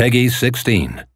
Peggy 16.